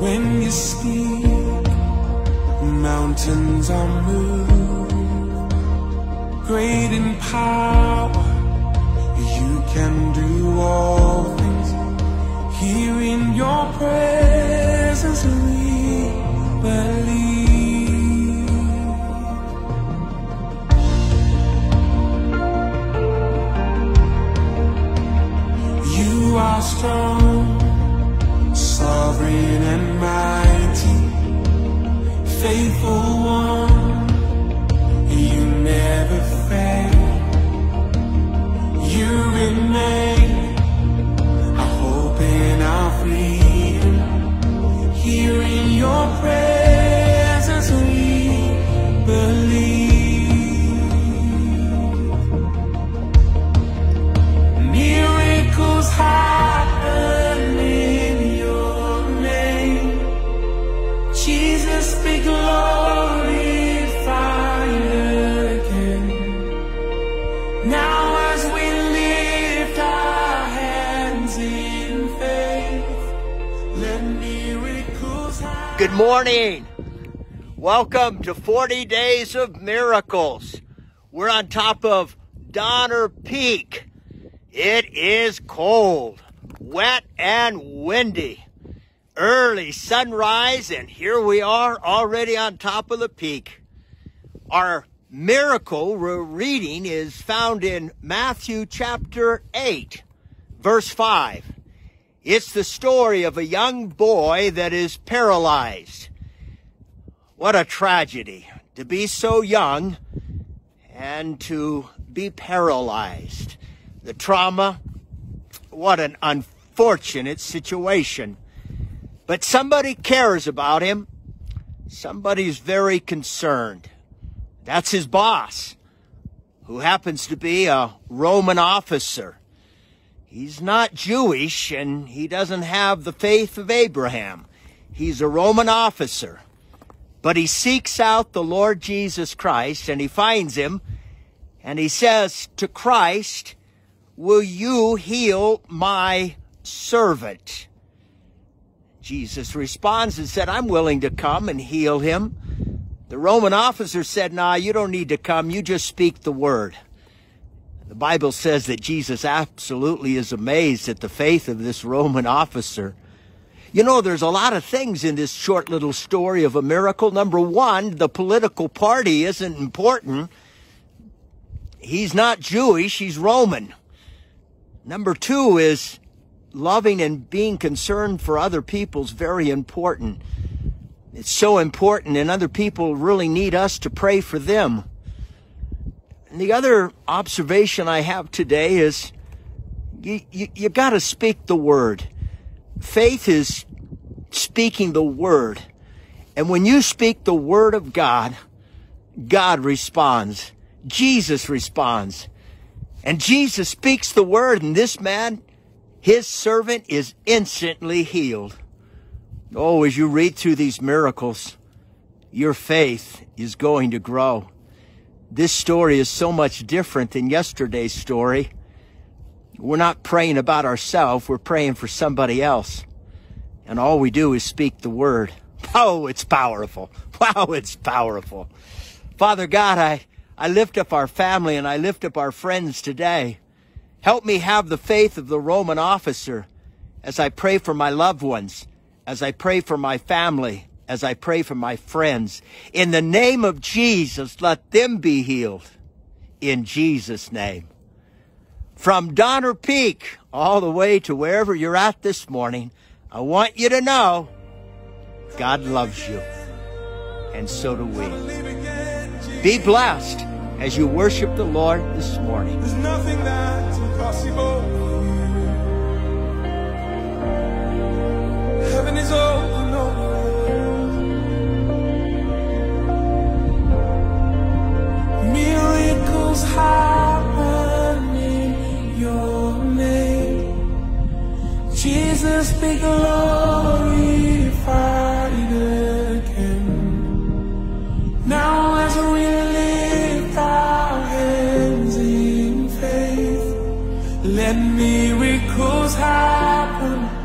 When you speak, mountains are moved. Great in power, you can do all things. Here in your presence, we believe. You are strong. Faithful one. You never fail. You remain our hope and our freedom. Good morning. Welcome to 40 Days of Miracles. We're on top of Donner Peak. It is cold, wet, and windy. Early sunrise, and here we are already on top of the peak. Our miracle reading is found in Matthew chapter 8, verse 5. It's the story of a young boy that is paralyzed. What a tragedy to be so young and to be paralyzed. The trauma, what an unfortunate situation. But somebody cares about him. Somebody's very concerned. That's his boss, who happens to be a Roman officer. He's not Jewish and he doesn't have the faith of Abraham. He's a Roman officer. But he seeks out the Lord Jesus Christ and he finds him and he says to Christ, Will you heal my servant? Jesus responds and said, I'm willing to come and heal him. The Roman officer said, Nah, you don't need to come. You just speak the word. The Bible says that Jesus absolutely is amazed at the faith of this Roman officer. You know, there's a lot of things in this short little story of a miracle. Number one, the political party isn't important. He's not Jewish, he's Roman. Number two is loving and being concerned for other people's very important. It's so important, and other people really need us to pray for them. The other observation I have today is you, you, you got to speak the word. Faith is speaking the word. And when you speak the word of God, God responds. Jesus responds. And Jesus speaks the word, and this man, his servant, is instantly healed. Oh, as you read through these miracles, your faith is going to grow. This story is so much different than yesterday's story. We're not praying about ourselves, we're praying for somebody else. And all we do is speak the word. Oh, it's powerful. Wow, it's powerful. Father God, I, I lift up our family and I lift up our friends today. Help me have the faith of the Roman officer as I pray for my loved ones, as I pray for my family, as I pray for my friends. In the name of Jesus, let them be healed. In Jesus' name. From Donner Peak all the way to wherever you're at this morning, I want you to know God loves you. And so do we. Be blessed as you worship the Lord this morning. Jesus be glorified again. Now as we lift our hands in faith, let miracles happen.